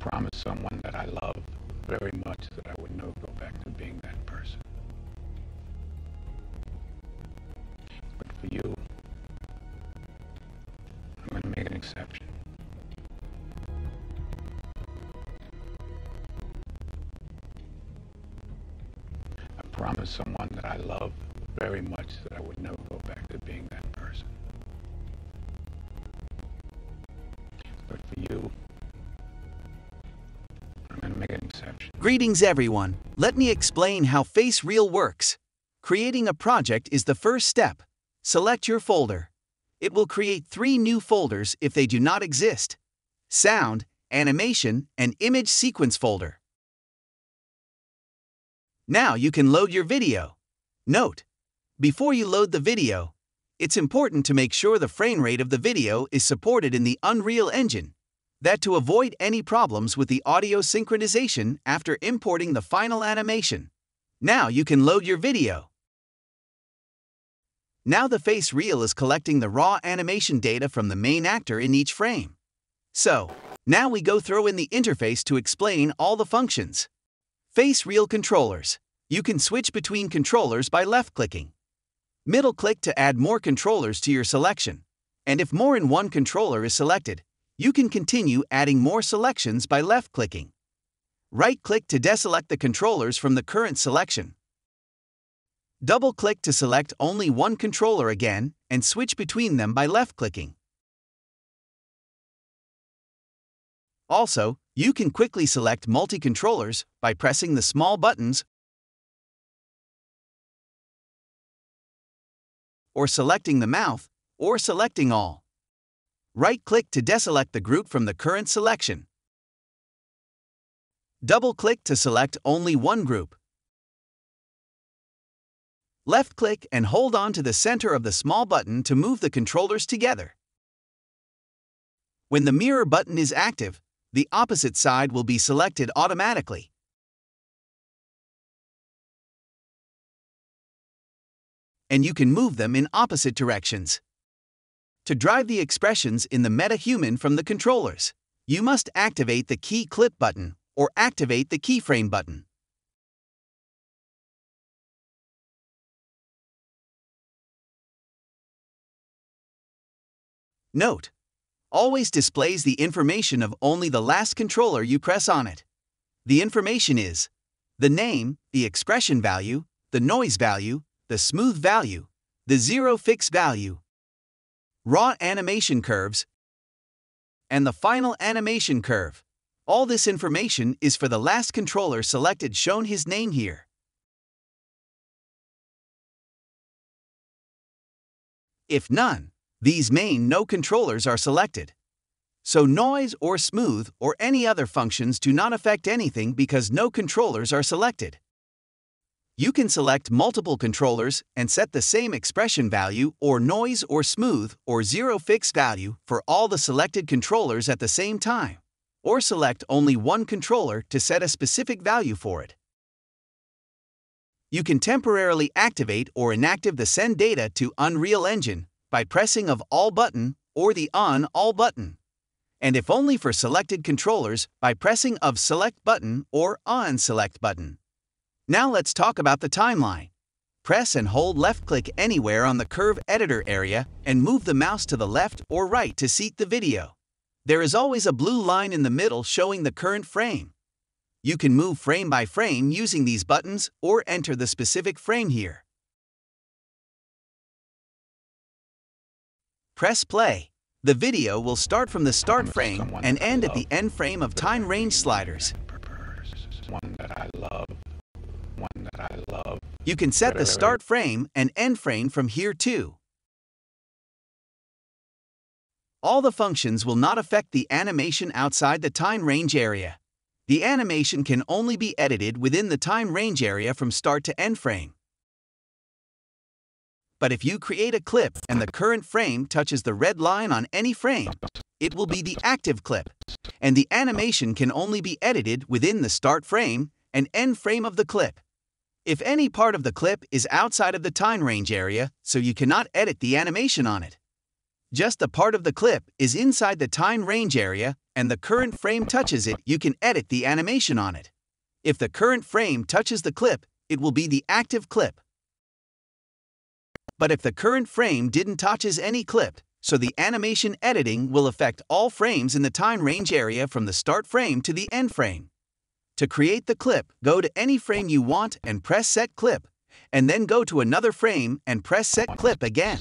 promised someone that I love very much that I would never go back to being that person. But for you, I'm going to make an exception. I promised someone that I love very much that I would never go back to being that exception. Greetings everyone. Let me explain how FaceReal works. Creating a project is the first step. Select your folder. It will create three new folders if they do not exist. Sound, Animation, and Image Sequence folder. Now you can load your video. Note: Before you load the video, it's important to make sure the frame rate of the video is supported in the Unreal Engine. That to avoid any problems with the audio synchronization after importing the final animation. Now you can load your video. Now the FaceReal is collecting the raw animation data from the main actor in each frame. So, now we go through in the interface to explain all the functions. FaceReal controllers. You can switch between controllers by left-clicking. Middle click to add more controllers to your selection. And if more than one controller is selected, you can continue adding more selections by left-clicking. Right-click to deselect the controllers from the current selection. Double-click to select only one controller again and switch between them by left-clicking. Also, you can quickly select multi-controllers by pressing the small buttons or selecting the mouth or selecting all. Right-click to deselect the group from the current selection. Double-click to select only one group. Left-click and hold on to the center of the small button to move the controllers together. When the mirror button is active, the opposite side will be selected automatically. And you can move them in opposite directions. To drive the expressions in the MetaHuman from the controllers, you must activate the Key Clip button or activate the Keyframe button. Note: Always displays the information of only the last controller you press on it. The information is the name, the expression value, the noise value, the smooth value, the zero fix value, raw animation curves, and the final animation curve. All this information is for the last controller selected shown his name here. If none, these main no controllers are selected. So noise or smooth or any other functions do not affect anything because no controllers are selected. You can select multiple controllers and set the same expression value or noise or smooth or zero fix value for all the selected controllers at the same time, or select only one controller to set a specific value for it. You can temporarily activate or inactive the send data to Unreal Engine by pressing of All button or the On All button, and if only for selected controllers by pressing of Select button or On Select button. Now let's talk about the timeline. Press and hold left click anywhere on the curve editor area and move the mouse to the left or right to seat the video. There is always a blue line in the middle showing the current frame. You can move frame by frame using these buttons or enter the specific frame here. Press play. The video will start from the start frame and end at the end frame of time range sliders. One that I love. I love. You can set the start frame and end frame from here too. All the functions will not affect the animation outside the time range area. The animation can only be edited within the time range area from start to end frame. But if you create a clip and the current frame touches the red line on any frame, it will be the active clip, and the animation can only be edited within the start frame and end frame of the clip. If any part of the clip is outside of the time range area, so you cannot edit the animation on it. Just the part of the clip is inside the time range area, and the current frame touches it, you can edit the animation on it. If the current frame touches the clip, it will be the active clip. But if the current frame didn't touches any clip, so the animation editing will affect all frames in the time range area from the start frame to the end frame. To create the clip, go to any frame you want and press Set Clip, and then go to another frame and press Set Clip again.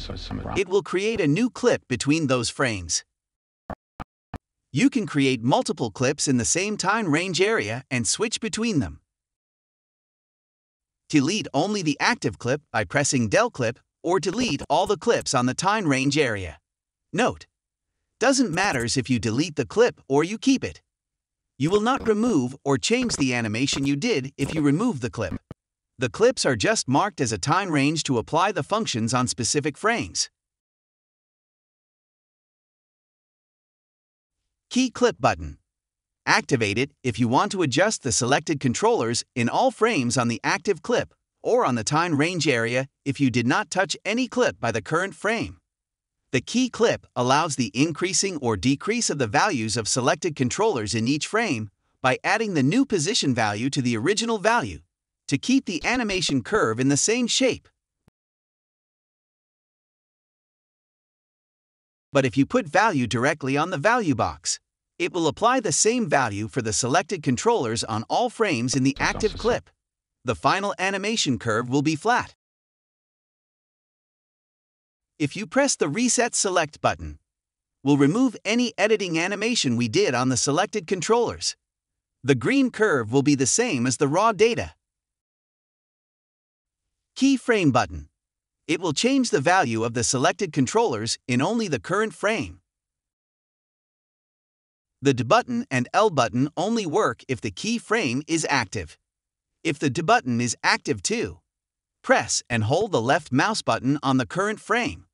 It will create a new clip between those frames. You can create multiple clips in the same time range area and switch between them. Delete only the active clip by pressing Del Clip or delete all the clips on the time range area. Note, doesn't matters if you delete the clip or you keep it. You will not remove or change the animation you did if you remove the clip. The clips are just marked as a time range to apply the functions on specific frames. Key Clip button. Activate it if you want to adjust the selected controllers in all frames on the active clip or on the time range area if you did not touch any clip by the current frame. The key clip allows the increasing or decrease of the values of selected controllers in each frame by adding the new position value to the original value to keep the animation curve in the same shape. But if you put value directly on the value box, it will apply the same value for the selected controllers on all frames in the active clip. The final animation curve will be flat if you press the Reset Select button. We'll remove any editing animation we did on the selected controllers. The green curve will be the same as the raw data. Keyframe button. It will change the value of the selected controllers in only the current frame. The D button and L button only work if the keyframe is active. If the D button is active too, press and hold the left mouse button on the current frame.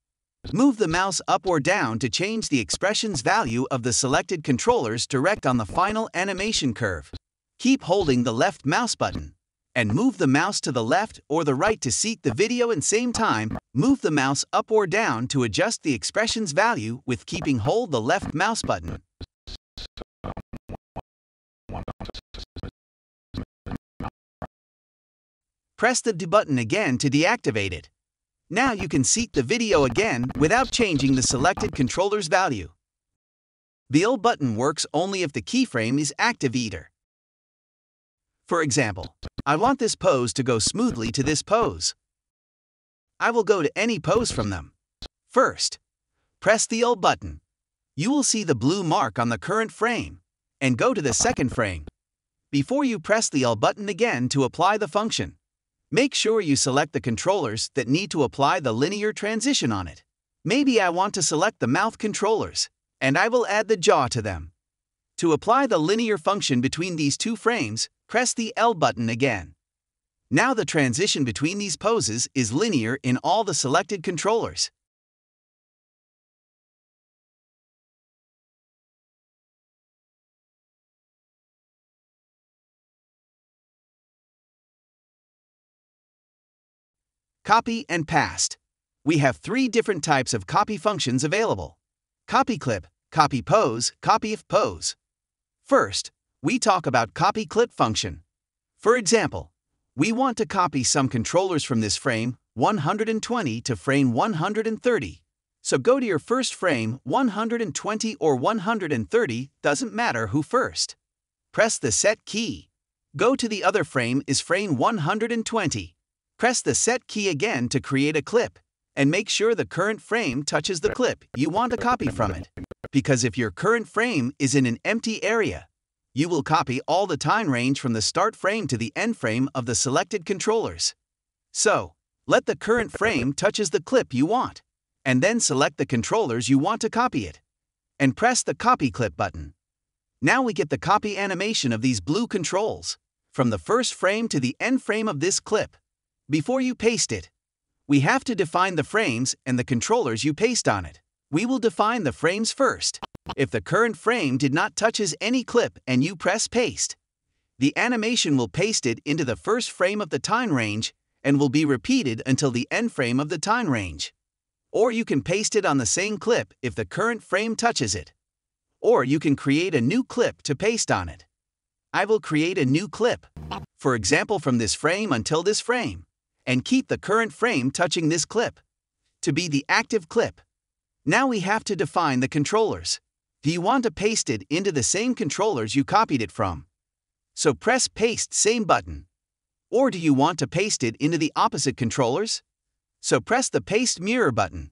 Move the mouse up or down to change the expression's value of the selected controllers direct on the final animation curve. Keep holding the left mouse button. And move the mouse to the left or the right to seek the video and same time, move the mouse up or down to adjust the expression's value with keeping hold the left mouse button. Press the D button again to deactivate it. Now you can seek the video again without changing the selected controller's value. The L button works only if the keyframe is active either. For example, I want this pose to go smoothly to this pose. I will go to any pose from them. First, press the L button. You will see the blue mark on the current frame, and go to the second frame. Before you press the L button again to apply the function. Make sure you select the controllers that need to apply the linear transition on it. Maybe I want to select the mouth controllers, and I will add the jaw to them. To apply the linear function between these two frames, press the L button again. Now the transition between these poses is linear in all the selected controllers. Copy and Paste. We have three different types of copy functions available. Copy clip, copy pose, copy F pose. First, we talk about copy clip function. For example, we want to copy some controllers from this frame 120 to frame 130. So go to your first frame 120 or 130, doesn't matter who first. Press the set key. Go to the other frame is frame 120. Press the Set key again to create a clip, and make sure the current frame touches the clip you want to copy from it. Because if your current frame is in an empty area, you will copy all the time range from the start frame to the end frame of the selected controllers. So, let the current frame touches the clip you want, and then select the controllers you want to copy it, and press the Copy Clip button. Now we get the copy animation of these blue controls, from the first frame to the end frame of this clip. Before you paste it, we have to define the frames and the controllers you paste on it. We will define the frames first. If the current frame did not touches any clip and you press paste, the animation will paste it into the first frame of the time range and will be repeated until the end frame of the time range. Or you can paste it on the same clip if the current frame touches it. Or you can create a new clip to paste on it. I will create a new clip, for example from this frame until this frame, and keep the current frame touching this clip, to be the active clip. Now we have to define the controllers. Do you want to paste it into the same controllers you copied it from? So press Paste Same button. Or do you want to paste it into the opposite controllers? So press the Paste Mirror button.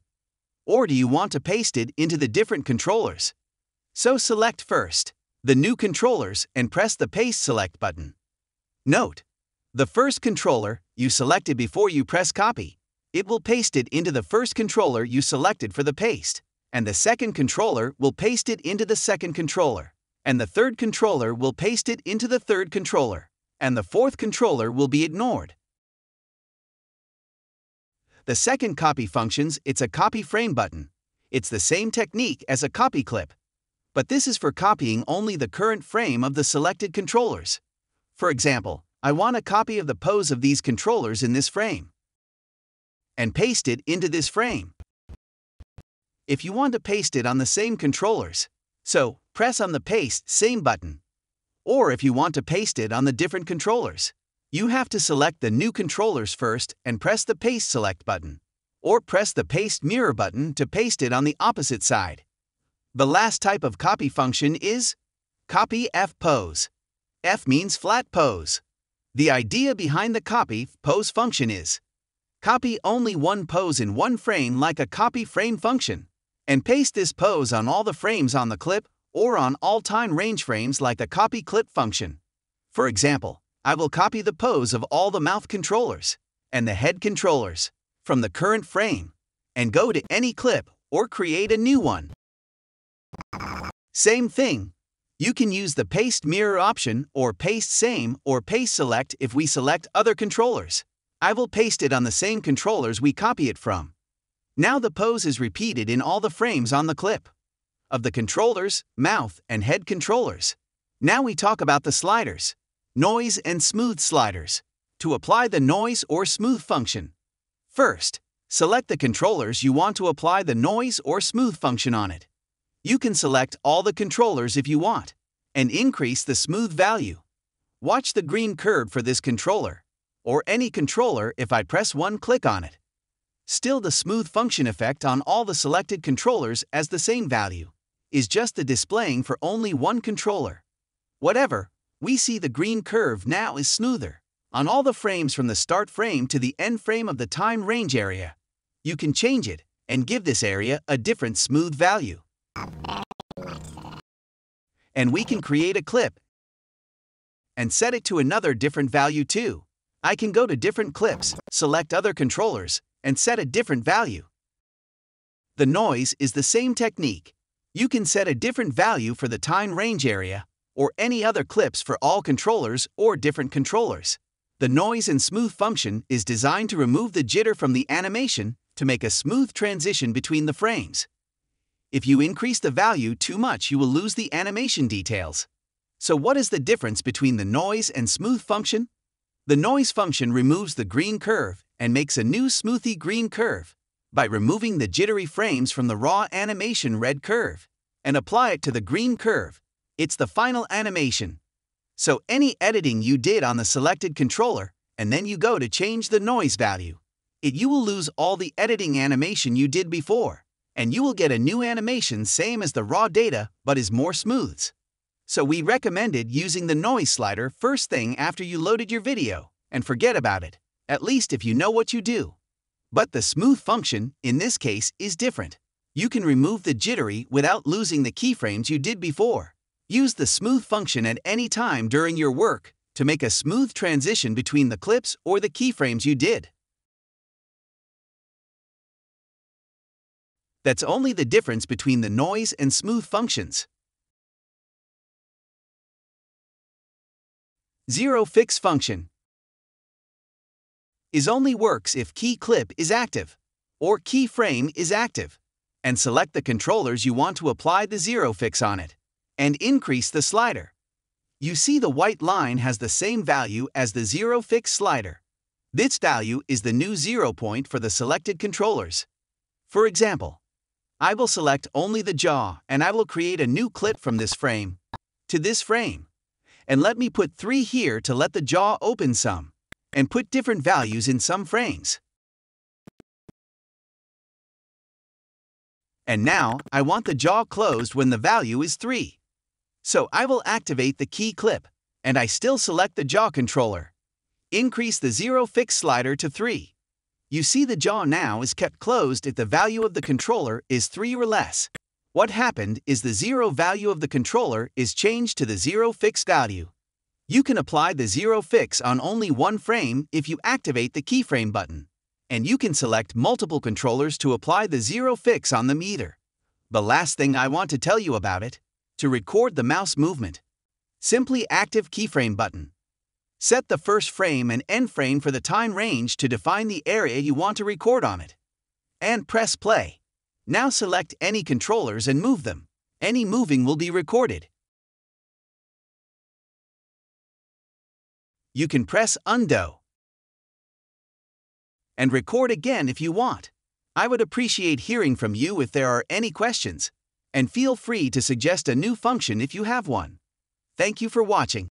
Or do you want to paste it into the different controllers? So select first the new controllers and press the Paste Select button. Note, the first controller you selected before you press copy, it will paste it into the first controller you selected for the paste, and the second controller will paste it into the second controller, and the third controller will paste it into the third controller, and the fourth controller will be ignored. The second copy functions, it's a copy frame button. It's the same technique as a copy clip, but this is for copying only the current frame of the selected controllers. For example, I want a copy of the pose of these controllers in this frame and paste it into this frame. If you want to paste it on the same controllers, so press on the Paste Same button. Or if you want to paste it on the different controllers, you have to select the new controllers first and press the Paste Select button. Or press the Paste Mirror button to paste it on the opposite side. The last type of copy function is Copy F Pose. F means flat pose. The idea behind the copy pose function is copy only one pose in one frame like a copy frame function, and paste this pose on all the frames on the clip or on all time range frames like the copy clip function. For example, I will copy the pose of all the mouth controllers and the head controllers from the current frame and go to any clip or create a new one. Same thing. You can use the Paste Mirror option or Paste Same or Paste Select if we select other controllers. I will paste it on the same controllers we copy it from. Now the pose is repeated in all the frames on the clip. Of the controllers, mouth, and head controllers. Now we talk about the sliders. Noise and smooth sliders. To apply the noise or smooth function. First, select the controllers you want to apply the noise or smooth function on it. You can select all the controllers if you want, and increase the smooth value. Watch the green curve for this controller, or any controller if I press one click on it. Still the smooth function effect on all the selected controllers as the same value, is just the displaying for only one controller. Whatever, we see the green curve now is smoother, on all the frames from the start frame to the end frame of the time range area. You can change it, and give this area a different smooth value. And we can create a clip and set it to another different value too. I can go to different clips, select other controllers, and set a different value. The noise is the same technique. You can set a different value for the time range area, or any other clips for all controllers or different controllers. The noise and smooth function is designed to remove the jitter from the animation to make a smooth transition between the frames. If you increase the value too much, you will lose the animation details. So what is the difference between the noise and smooth function? The noise function removes the green curve and makes a new smoothy green curve by removing the jittery frames from the raw animation red curve and apply it to the green curve. It's the final animation. So any editing you did on the selected controller and then you go to change the noise value, it you will lose all the editing animation you did before and you will get a new animation same as the raw data but is more smooths. So we recommended using the noise slider first thing after you loaded your video, and forget about it, at least if you know what you do. But the smooth function, in this case, is different. You can remove the jittery without losing the keyframes you did before. Use the smooth function at any time during your work to make a smooth transition between the clips or the keyframes you did. That's only the difference between the noise and smooth functions. Zero fix function is only works if key clip is active or key frame is active and select the controllers you want to apply the zero fix on it and increase the slider. You see the white line has the same value as the zero fix slider. This value is the new zero point for the selected controllers. For example, I will select only the jaw and I will create a new clip from this frame to this frame. And let me put 3 here to let the jaw open some and put different values in some frames. And now, I want the jaw closed when the value is 3. So I will activate the key clip, and I still select the jaw controller. Increase the zero fix slider to 3. You see the jaw now is kept closed if the value of the controller is 3 or less. What happened is the zero value of the controller is changed to the zero fixed value. You can apply the zero fix on only one frame if you activate the keyframe button and you can select multiple controllers to apply the zero fix on them either. The last thing I want to tell you about it, to record the mouse movement. Simply active keyframe button. Set the first frame and end frame for the time range to define the area you want to record on it. And press play. Now select any controllers and move them. Any moving will be recorded. You can press undo and record again if you want. I would appreciate hearing from you if there are any questions, and feel free to suggest a new function if you have one. Thank you for watching.